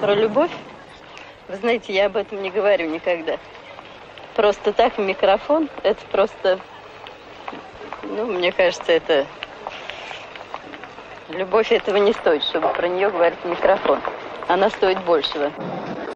Про любовь? Вы знаете, я об этом не говорю никогда. Просто так в микрофон, это просто, ну, мне кажется, это... Любовь этого не стоит, чтобы про нее говорить в микрофон. Она стоит большего.